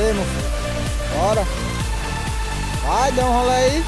meu filho. Bora. Vai, dá um rolê aí.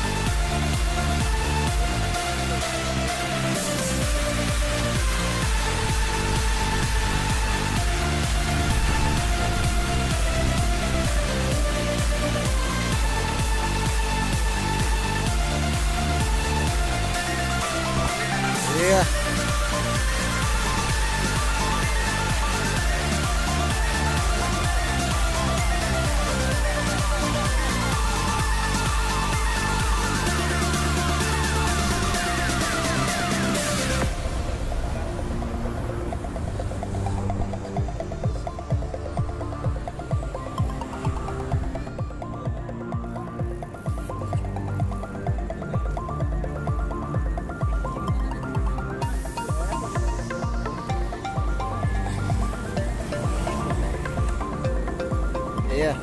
É.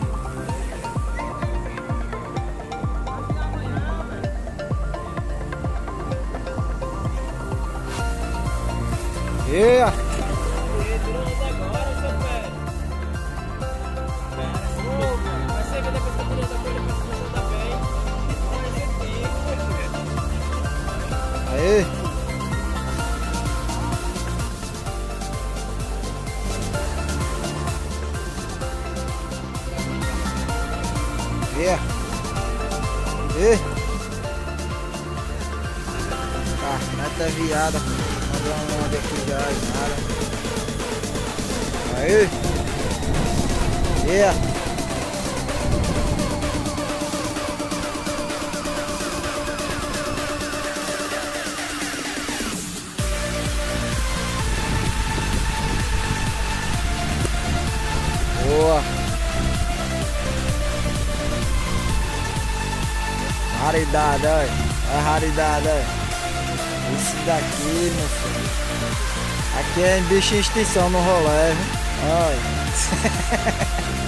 Yeah. Yeah. E. Tá, neta viada. Mandou uma onda aqui já, nada. Aí. Yeah. Raridade, olha. A raridade, olha. Esse daqui, meu filho. Aqui é bicho extinção no rolê, viu? Olha.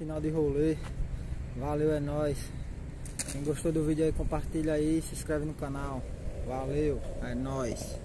final de rolê. Valeu, é nóis. Quem gostou do vídeo aí, compartilha aí, se inscreve no canal. Valeu, é nóis.